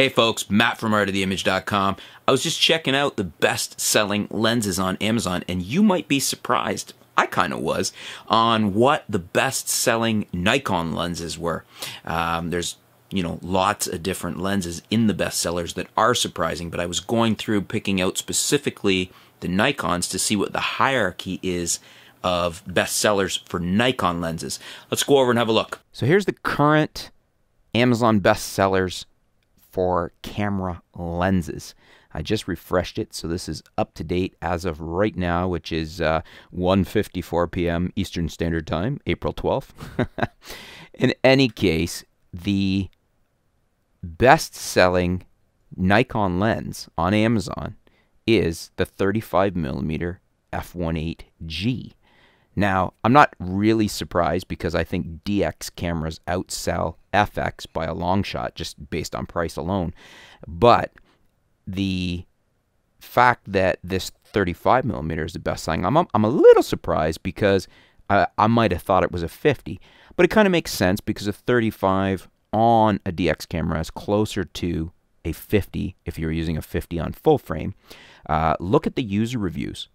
Hey folks, Matt from artoftheimage.com. I was just checking out the best selling lenses on Amazon, and you might be surprised. I kind of was on what the best selling Nikon lenses were. Um, there's you know, lots of different lenses in the bestsellers that are surprising, but I was going through picking out specifically the Nikons to see what the hierarchy is of bestsellers for Nikon lenses. Let's go over and have a look. So here's the current Amazon bestsellers for camera lenses. I just refreshed it, so this is up to date as of right now, which is uh, 1:54 p.m. Eastern Standard Time, April 12th. In any case, the best-selling Nikon lens on Amazon is the 35 millimeter f1.8G. Now, I'm not really surprised because I think DX cameras outsell FX by a long shot just based on price alone. But the fact that this 35 millimeter is the best selling, I'm, I'm a little surprised because I, I might have thought it was a 50. But it kind of makes sense because a 35 on a DX camera is closer to a 50 if you're using a 50 on full frame. Uh, look at the user reviews.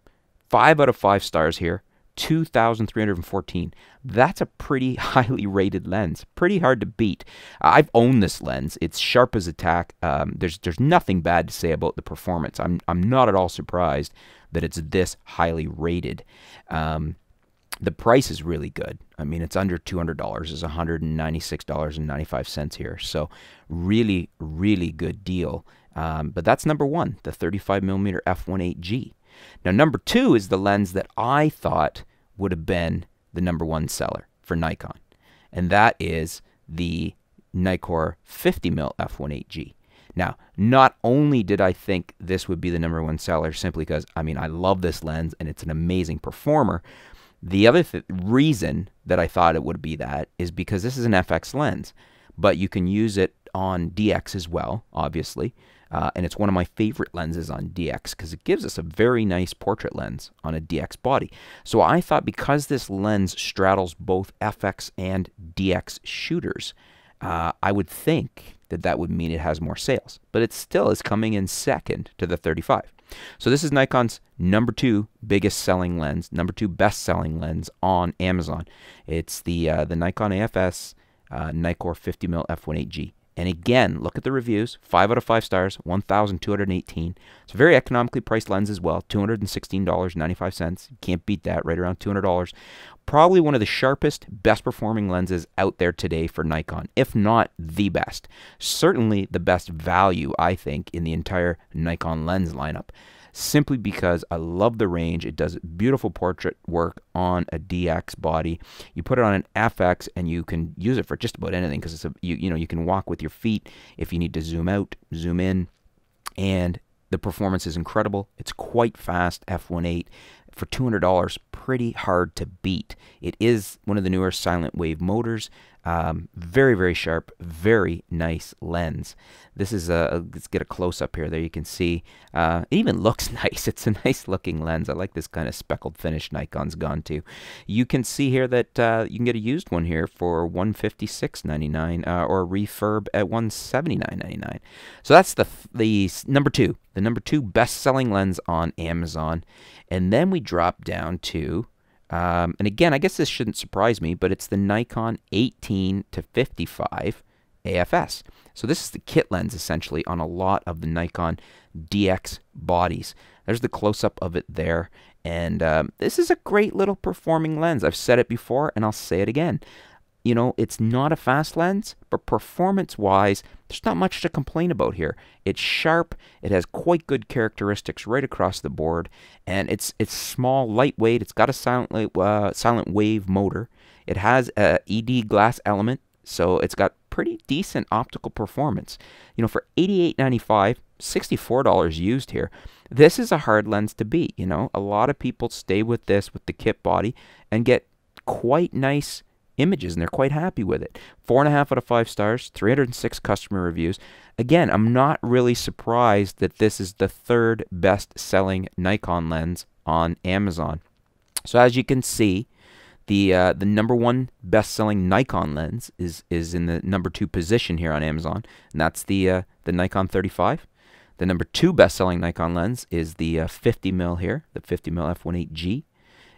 Five out of five stars here. 2,314. That's a pretty highly rated lens. Pretty hard to beat. I've owned this lens. It's sharp as a tack. Um, there's there's nothing bad to say about the performance. I'm I'm not at all surprised that it's this highly rated. Um, the price is really good. I mean, it's under $200. It's $196.95 here. So, really, really good deal. Um, but that's number one, the 35 millimeter f1.8G. Now, number two is the lens that I thought would have been the number one seller for Nikon, and that is the Nikkor 50mm f1.8G. Now, not only did I think this would be the number one seller simply because, I mean, I love this lens and it's an amazing performer. The other th reason that I thought it would be that is because this is an FX lens, but you can use it on DX as well, obviously. Uh, and it's one of my favorite lenses on DX because it gives us a very nice portrait lens on a DX body. So I thought because this lens straddles both FX and DX shooters, uh, I would think that that would mean it has more sales. But it still is coming in second to the 35. So this is Nikon's number two biggest selling lens, number two best selling lens on Amazon. It's the uh, the Nikon AFS uh, Nikkor 50mm f1.8G. And again, look at the reviews. Five out of five stars, 1,218. It's a very economically priced lens as well, $216.95. Can't beat that, right around $200. Probably one of the sharpest, best performing lenses out there today for Nikon, if not the best. Certainly the best value, I think, in the entire Nikon lens lineup simply because I love the range. It does beautiful portrait work on a DX body. You put it on an FX and you can use it for just about anything because it's a you you know you can walk with your feet if you need to zoom out, zoom in, and the performance is incredible. It's quite fast f1.8 for $200 pretty hard to beat. It is one of the newer silent wave motors. Um, very, very sharp, very nice lens. This is a, let's get a close up here. There you can see, uh, it even looks nice. It's a nice looking lens. I like this kind of speckled finish Nikon's gone to. You can see here that uh, you can get a used one here for $156.99 uh, or refurb at $179.99. So that's the, the number two, the number two best selling lens on Amazon. And then we drop down to um, and again, I guess this shouldn't surprise me, but it's the Nikon 18 to 55 AFS. So this is the kit lens essentially on a lot of the Nikon DX bodies. There's the close-up of it there. And um, this is a great little performing lens. I've said it before and I'll say it again you know, it's not a fast lens, but performance wise, there's not much to complain about here. It's sharp, it has quite good characteristics right across the board, and it's it's small, lightweight. It's got a silent uh, silent wave motor. It has a ED glass element, so it's got pretty decent optical performance. You know, for $88.95, $64 used here. This is a hard lens to beat, you know. A lot of people stay with this with the kit body and get quite nice images and they're quite happy with it. Four and a half out of five stars, 306 customer reviews. Again, I'm not really surprised that this is the third best selling Nikon lens on Amazon. So as you can see, The uh, the number one best selling Nikon lens is is in the number two position here on Amazon, and that's the uh, the Nikon 35. The number two best selling Nikon lens is the uh, 50 mm here, the 50 mm f1.8G,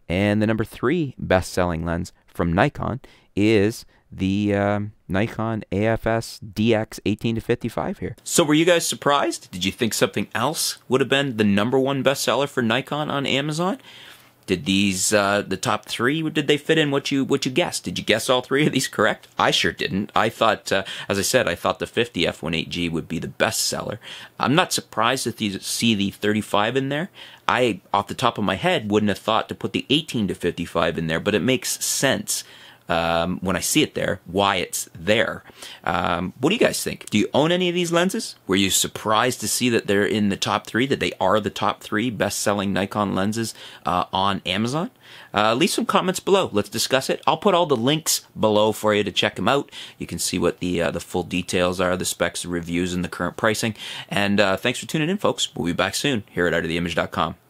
and the number three best selling lens from Nikon is the um, Nikon AFS DX 18 to 55 here. So were you guys surprised? Did you think something else would have been the number one bestseller for Nikon on Amazon? Did these uh, the top three? Did they fit in what you what you guessed? Did you guess all three of these correct? I sure didn't. I thought, uh, as I said, I thought the 50 F18G would be the best seller. I'm not surprised to see the 35 in there. I, off the top of my head, wouldn't have thought to put the 18 to 55 in there, but it makes sense um, when I see it there, why it's there. Um, what do you guys think? Do you own any of these lenses? Were you surprised to see that they're in the top three, that they are the top three best selling Nikon lenses uh, on Amazon? Uh, leave some comments below. Let's discuss it. I'll put all the links below for you to check them out. You can see what the uh, the full details are, the specs, the reviews, and the current pricing. And uh, thanks for tuning in, folks. We'll be back soon here at artoftheimage.com.